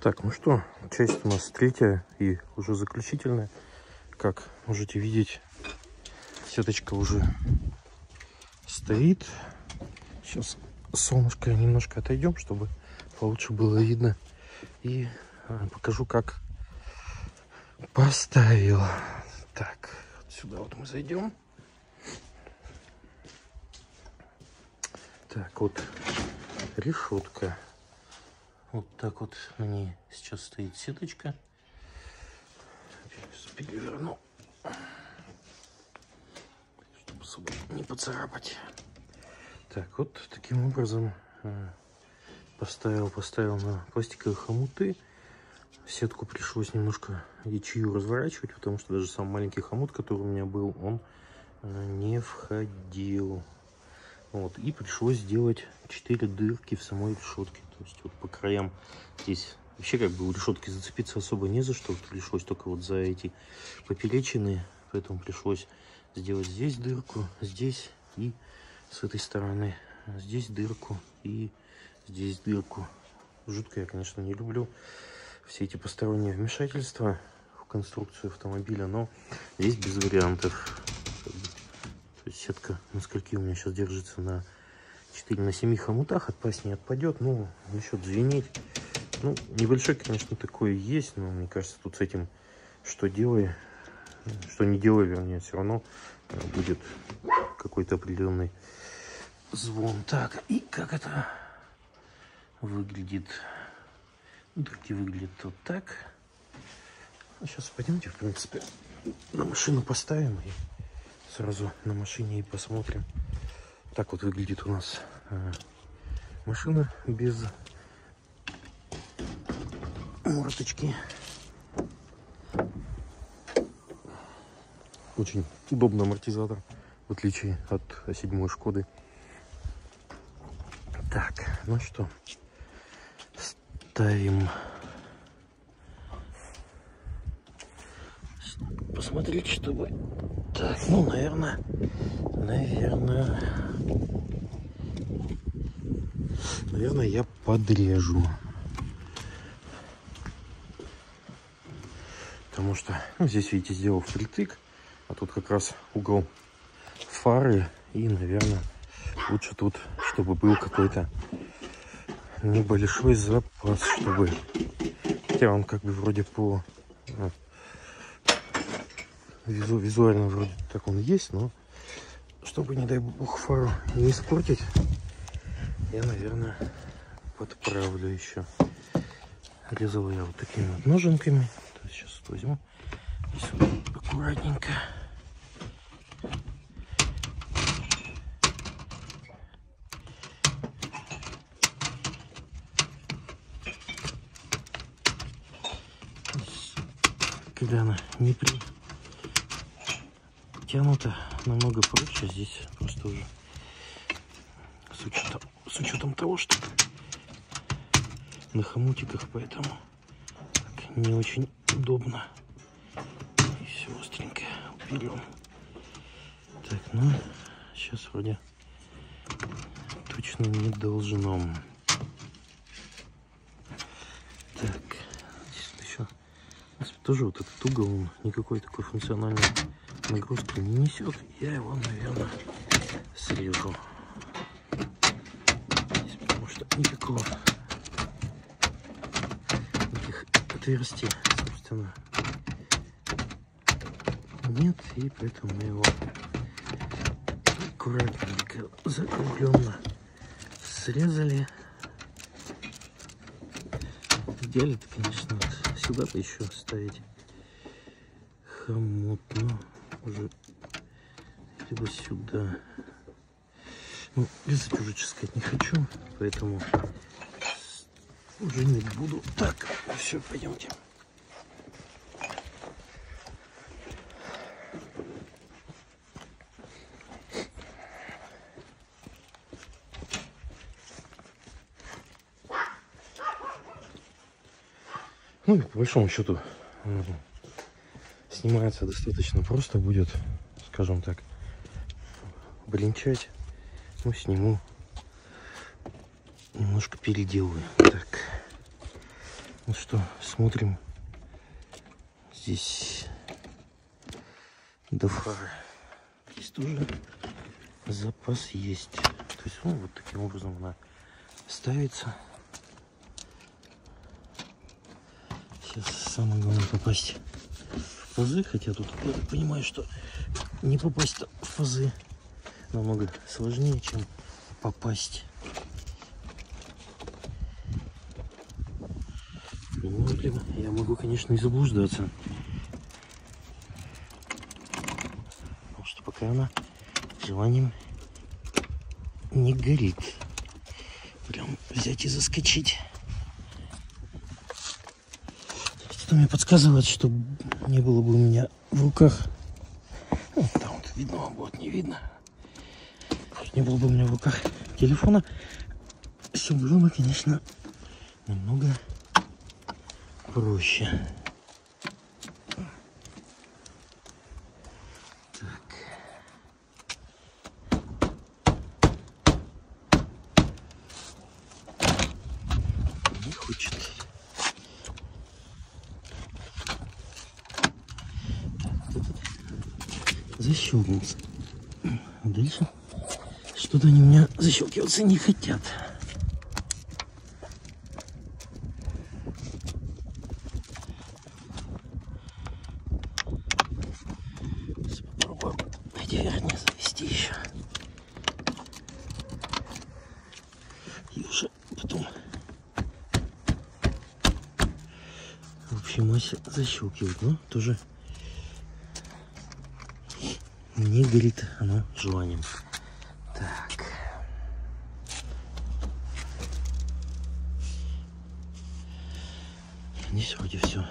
Так, ну что, часть у нас третья и уже заключительная. Как можете видеть, сеточка уже стоит. Сейчас солнышко немножко отойдем, чтобы получше было видно. И а, покажу, как поставил. Так, сюда вот мы зайдем. Так, вот решетка. Вот так вот ней сейчас стоит сеточка. Сейчас переверну, чтобы особо не поцарапать. Так, вот таким образом э, поставил, поставил на пластиковые хомуты. Сетку пришлось немножко ячью разворачивать, потому что даже самый маленький хомут, который у меня был, он э, не входил. Вот, и пришлось сделать 4 дырки в самой решетке. То есть вот по краям здесь вообще как бы у решетки зацепиться особо не за что. Пришлось только вот за эти поперечины. Поэтому пришлось сделать здесь дырку, здесь и с этой стороны. Здесь дырку и здесь дырку. Жутко я, конечно, не люблю все эти посторонние вмешательства в конструкцию автомобиля, но здесь без вариантов есть сетка на скольки у меня сейчас держится на 4 на 7 хомутах. Отпасть не отпадет. Ну, насчет звенеть. Ну, небольшой, конечно, такое есть. Но мне кажется, тут с этим что делай, что не делай, вернее, все равно э, будет какой-то определенный звон. Так, и как это выглядит? Дырки выглядят вот так. Ну, сейчас пойдемте, в принципе, на машину поставим и сразу на машине и посмотрим. Так вот выглядит у нас э, машина без мороточки. Очень удобный амортизатор, в отличие от седьмой Шкоды. Так, ну что, ставим посмотреть, чтобы так, ну, наверное, наверное, наверное, я подрежу. Потому что, ну, здесь, видите, сделал впритык, а тут как раз угол фары. И, наверное, лучше тут, чтобы был какой-то небольшой запас, чтобы... Хотя он как бы вроде по ну, Визу, визуально вроде так он есть, но чтобы, не дай бог, фару не испортить, я, наверное, подправлю еще. Резал я вот такими вот ноженками. Сейчас возьму и сюда аккуратненько. Когда она не при тянуто намного проще. Здесь просто уже с учетом, с учетом того, что на хомутиках, поэтому так, не очень удобно. И все остренько уберем. Так, ну, сейчас вроде точно не должно. Так, здесь еще тоже вот этот угол, он никакой такой функциональный нагрузки не несет, я его, наверное, срежу. Здесь, потому что никакого никаких отверстий, собственно, нет, и поэтому мы его аккуратненько, закругленно срезали. Идеально, конечно, сюда-то еще ставить хомут, но уже либо сюда. Ну, резать уже ческать не хочу, поэтому уже не буду. Так, все, пойдемте. Ну и по большому счету снимается достаточно просто будет, скажем так, блинчать. Ну, сниму, немножко переделаю. Так, Ну что, смотрим. Здесь до фары. Здесь тоже запас есть. То есть, ну, вот таким образом она ставится. Сейчас самое главное попасть фазы, хотя тут я так понимаю, что не попасть в фазы намного сложнее, чем попасть. Ну, я могу, конечно, и заблуждаться. Потому что пока она желанием не горит. Прям взять и заскочить. Что мне подсказывает, что не было бы у меня в руках. Вот там вот видно будет, не видно. Не было бы у меня в руках телефона. Все было бы, конечно, немного проще. Что-то они у меня защелкиваться не хотят. верхние завести еще. И уже потом в общем защелкивать, но тоже не горит оно желанием. Здесь вроде все.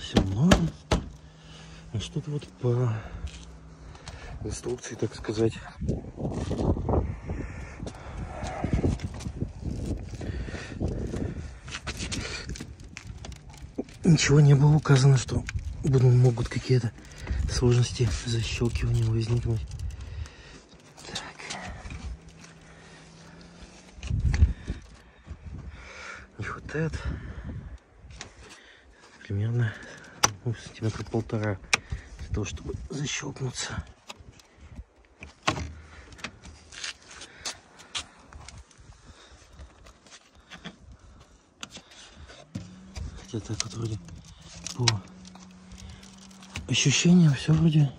Все норм. А что-то вот по инструкции, так сказать. Ничего не было указано, что могут какие-то сложности защелкивания возникнуть. Хватает примерно ну, сантиметра полтора для того, чтобы защелкнуться. Хотя так вот вроде по ощущение все вроде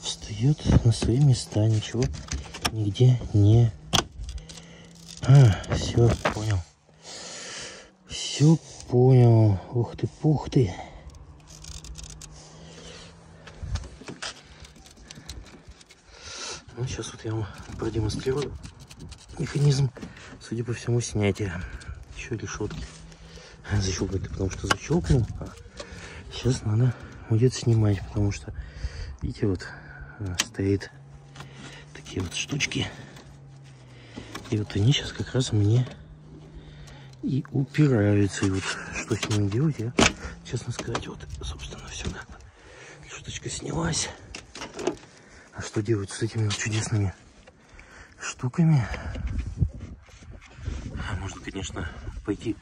встает на свои места, ничего нигде не... А, все, понял. Все понял. Ух ты, пух ты. Ну, сейчас вот я вам продемонстрирую механизм, судя по всему, снятия еще решетки. Защелкнуть, потому что защелкнул. А сейчас надо будет снимать, потому что, видите, вот э, стоит такие вот штучки. И вот они сейчас как раз мне и упираются. И вот что с ними делать, я, честно сказать, вот, собственно, все, да. Штучка снялась. А что делать с этими вот чудесными штуками? Можно, конечно, пойти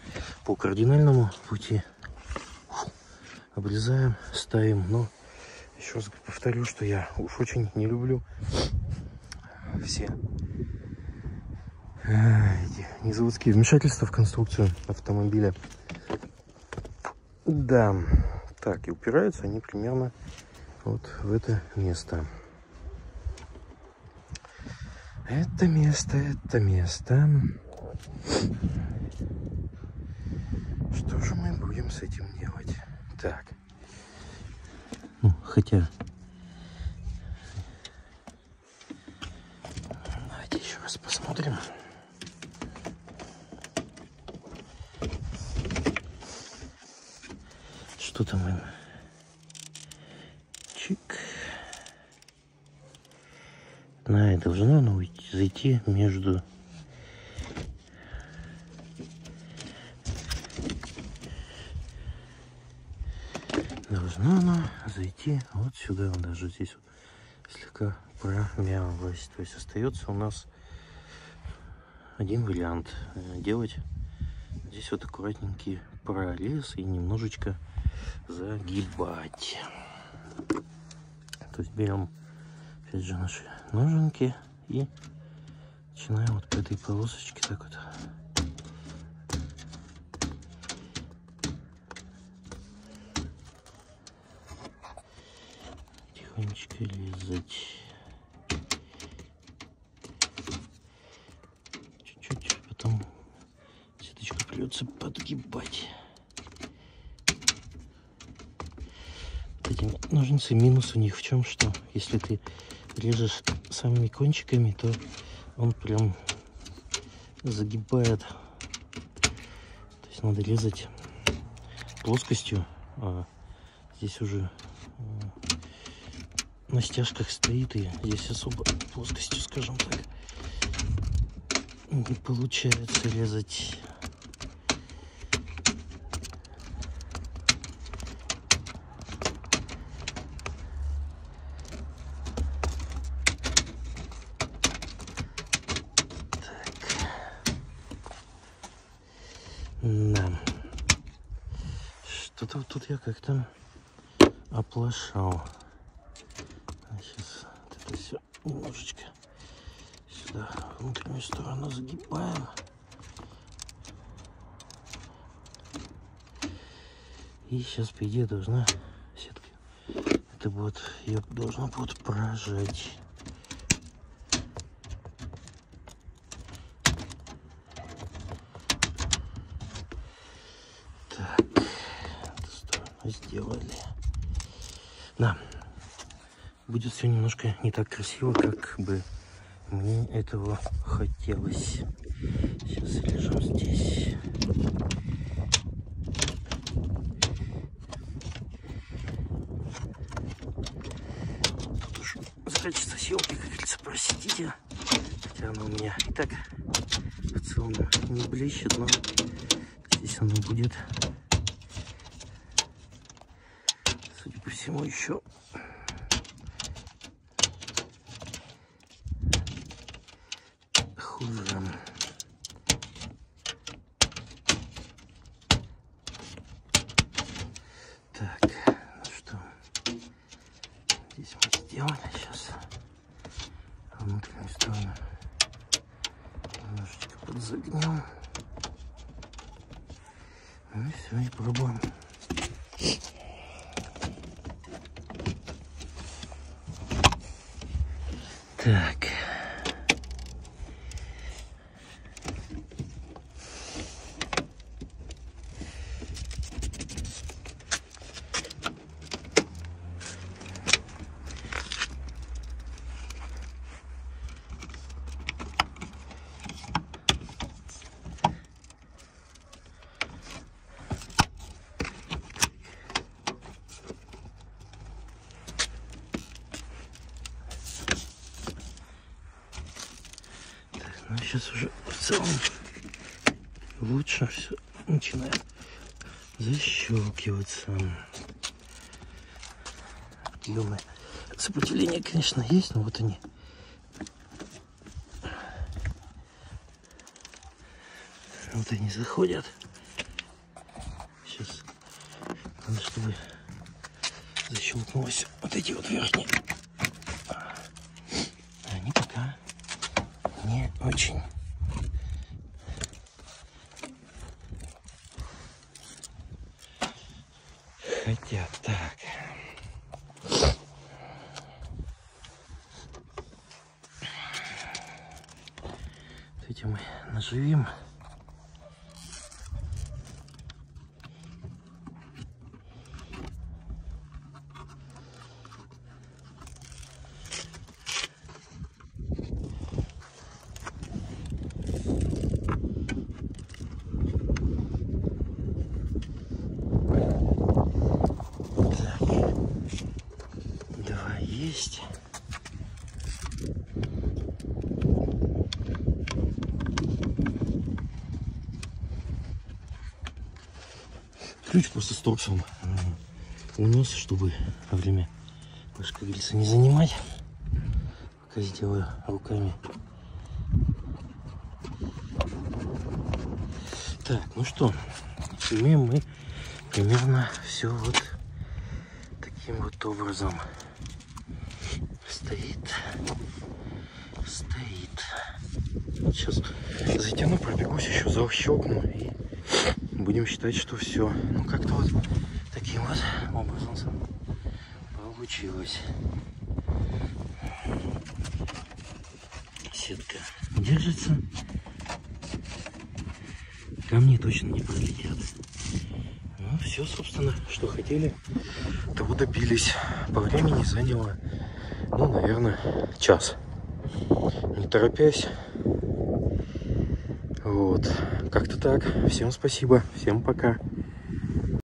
по кардинальному пути обрезаем, ставим. Но еще раз повторю, что я уж очень не люблю все незаводские вмешательства в конструкцию автомобиля. Да, так, и упираются они примерно вот в это место. Это место, это место. Что же мы будем с этим делать? Так. Ну, хотя... Давайте еще раз посмотрим. Мы... Чик. На, должно оно зайти между должна она зайти вот сюда, вот даже здесь вот слегка промялась. То есть остается у нас один вариант э, делать здесь вот аккуратненький прорез и немножечко загибать. То есть берем опять же наши ноженки и начинаем вот по этой полосочке так вот тихонечко лизать. Чуть-чуть, потом сеточку придется подгибать. Ножницами минус у них в чем, что если ты режешь самыми кончиками, то он прям загибает. То есть надо резать плоскостью, а здесь уже на стяжках стоит, и здесь особо плоскостью, скажем так, не получается резать. Да. Что-то вот тут я как-то оплошал. Сейчас вот это все немножечко сюда внутреннюю сторону загибаем. И сейчас, по идее, должна сетка. Это будет, ее должно будет прожать. Сделали. Да, будет все немножко не так красиво, как бы мне этого хотелось. Сейчас лежим здесь. Зрачится съемки, как говорится, простите. Хотя она у меня и так в целом не блещет, но здесь оно будет всему еще хуже. Так, ну что, здесь мы сделали сейчас внутреннюю сторону немножечко подзагнем. Ну и все, и пробуем. Так. Но сейчас уже в целом лучше все начинает защелкиваться. Объемы сопротивления, конечно, есть, но вот они. Вот они заходят. Сейчас надо, чтобы защелкнулось вот эти вот верхние не очень. Хотя так. Этим мы наживим. есть. Просто с торксом унес, чтобы время, как говорится, не занимать. Пока сделаю руками. Так, ну что, имеем мы примерно все вот таким вот образом. Стоит, стоит. Сейчас затяну, пробегусь еще, защелкну и будем считать, что все. Ну как-то вот таким вот образом получилось. Сетка держится. Камни точно не пролетят. Ну, все, собственно, что хотели, того добились. По времени заняло, ну, наверное, час. Не торопясь. Вот. Как-то так. Всем спасибо. Всем пока.